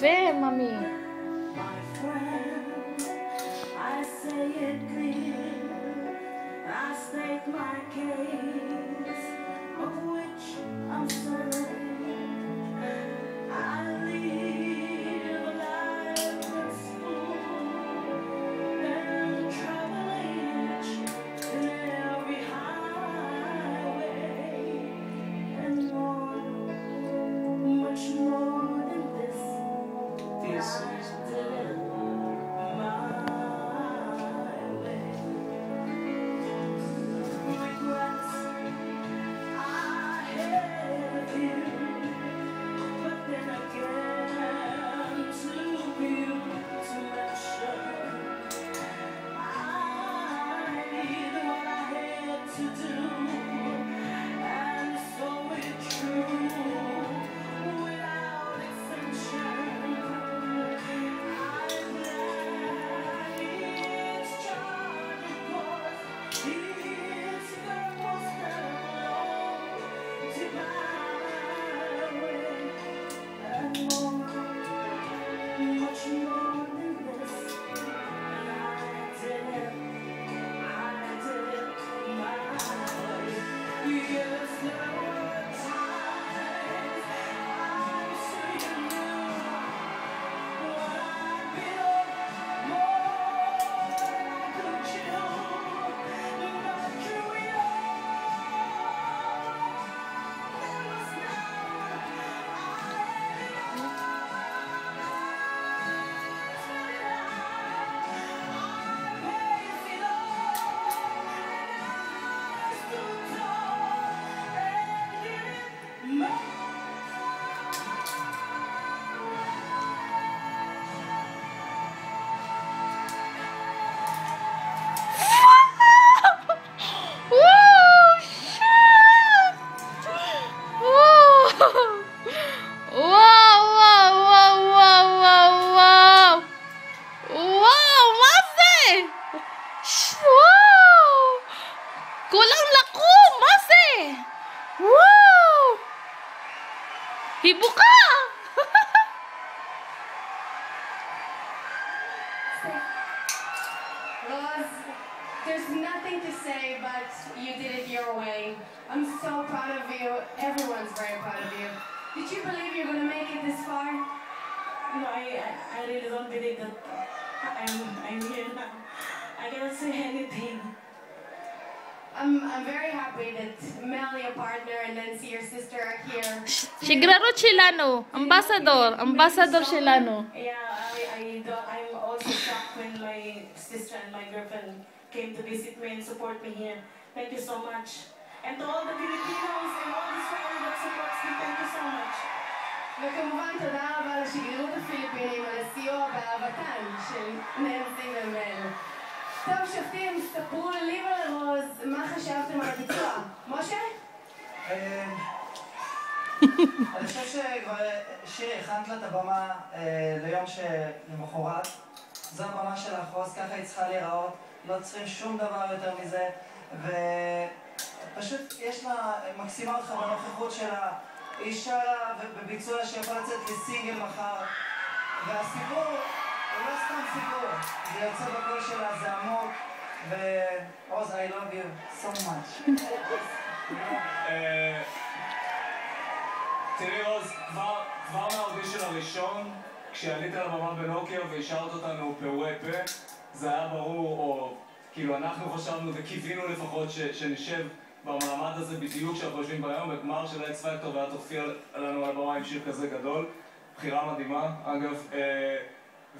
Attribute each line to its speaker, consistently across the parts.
Speaker 1: Fair, mommy. I say it
Speaker 2: clear. Ibu
Speaker 3: ka! There's nothing to say, but you did it your way. I'm so proud of you. Everyone's very proud of you. Did you believe you're gonna make it this far?
Speaker 1: No, I, I, I really don't believe that I'm, I'm here now. I cannot say anything.
Speaker 3: I'm, I'm very happy that Mel, your partner, and Nancy, your sister, are here.
Speaker 2: שגרירות שלנו, אמבסדור, אמבסדור שלנו.
Speaker 1: Yeah, I, I don't, I'm also shocked when my sister and my girlfriend came to visit me and support me here. Thank you so much. And to all the Filipinos and all this family that supports me, thank you so much.
Speaker 3: וכמובן תודה רבה לשגרירות הפיליפינים על הסיוע באהבתן של ננסי ומל. טוב, שופטים, ספרו לי ולרוז מה חשבתם על הביצוע. משה?
Speaker 4: אה, אני חושב שכבר שירי הכנת לה את הבמה אה, ליום שלמחרת. זו הבמה שלך, רוז, ככה היא צריכה להיראות. לא צריכים שום דבר יותר מזה. ופשוט יש לה, מקסימה אותך בנוכחות שלה. היא שרה בביצוע שיכול לצאת לסינגל מחר. והסיפור לא סתם סיפור. זה יוצא בקול שלה, זה עמוק. ועוז, I love you so much.
Speaker 5: אה, תראי רוז, כבר מהאודישן הראשון, כשעלית לבמה בנוקיה והשארת אותנו פעורי פה, זה היה ברור, או כאילו אנחנו חשבנו וקיווינו לפחות שנשב במעמד הזה בדיוק שאנחנו יושבים ביום, בגמר של האקס פקטור ואת תופיע לנו על הבמה עם שיר כזה גדול. בחירה מדהימה, אגב. אה,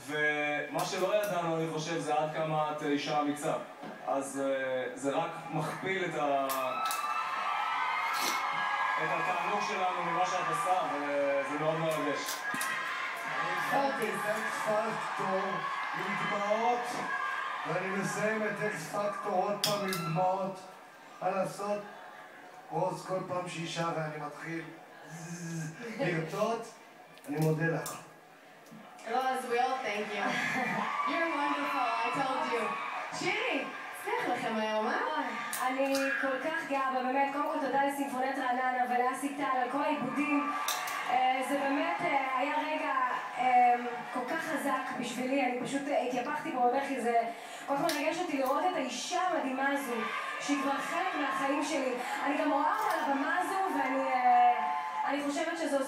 Speaker 5: ומה שלא ידענו, אני חושב, זה עד כמה את אישה אמיצה. אז אה, זה רק מכפיל את ה... את התענוג שלנו ממה שאת עושה, וזה מאוד מרגש.
Speaker 6: התחלתי את אקס פקטור עם דמעות, ואני מסיים את אקס פקטור עוד פעם עם דמעות. מה לעשות? רוז, כל פעם שהיא שרה אני מתחיל לרטוט. אני מודה לך.
Speaker 3: רוז, we all thank you. You're wonderful, I told you. שירי, הצליח לכם היום, אה?
Speaker 7: אני כל כך גאה בה, באמת, קודם כל תודה לסימפונט רעננה ולאסי טל על כל העיבודים.
Speaker 3: אה, זה באמת אה, היה רגע אה, כל כך חזק בשבילי, אני פשוט התייפחתי פה בבכי, זה כל כך מרגש אותי לראות את האישה המדהימה הזו, שהיא כבר חלק מהחיים שלי. אני גם רואה אותה על הבמה הזו, ואני אני חושבת שזו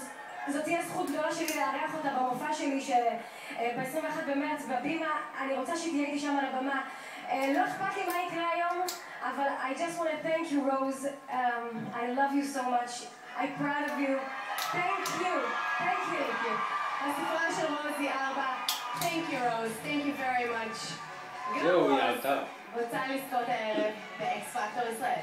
Speaker 3: תהיה זכות גדולה שלי לארח אותה במופע שלי, שב-21 במרץ בבימה, אני רוצה שהיא תהיה איתי שם על הבמה. אה, לא אכפת לי מה יקרה היום, אבל I just want to thank you, Rose. Um, I love you so much. I'm proud of you. Thank you. Thank you.
Speaker 7: הספרה של רוזי ארבע. Thank you, Rose. Thank you very much.
Speaker 8: זהו, היא עלתה.
Speaker 7: רוצה לזכות הערב באקס פקטור ישראל.